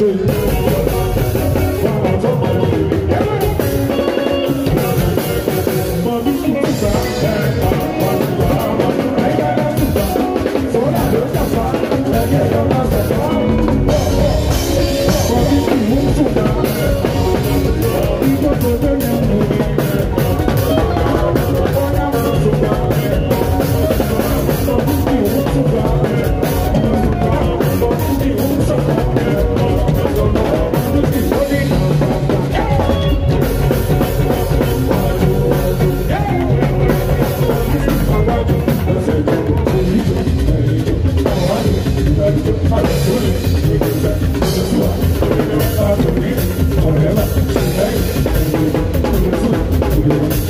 Música Thank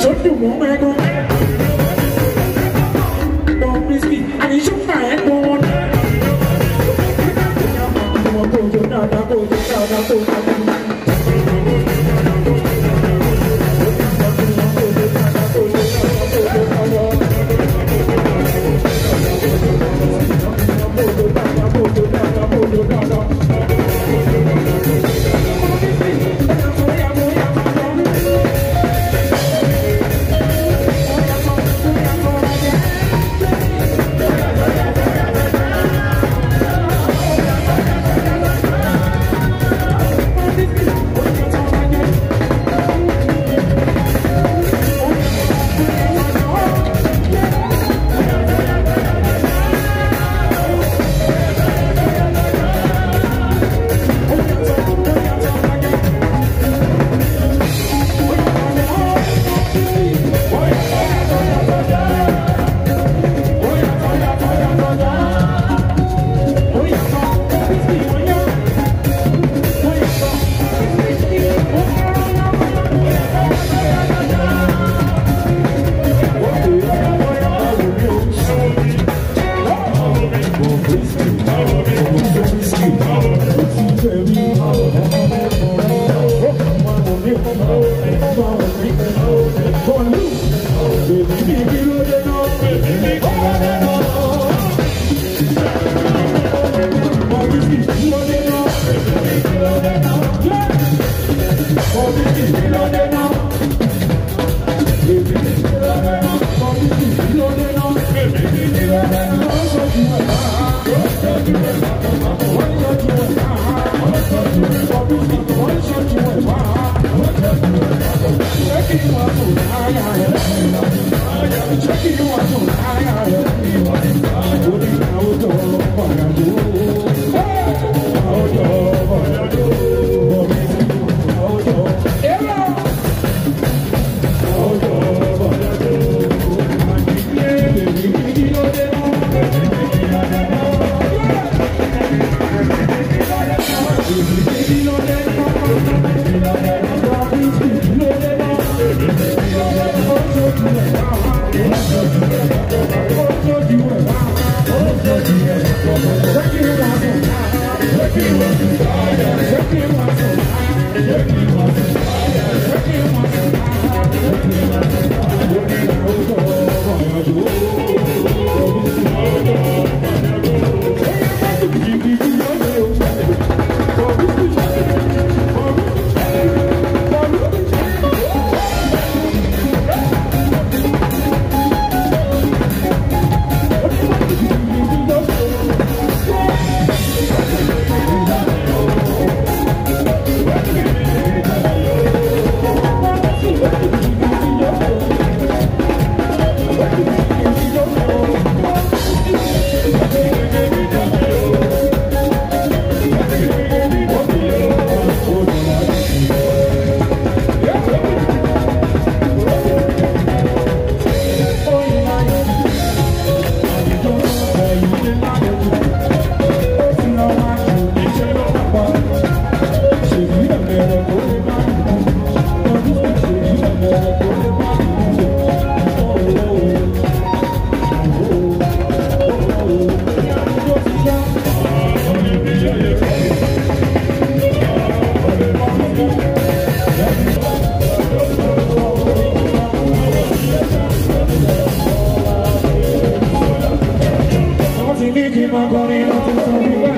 Shut your woman, Only the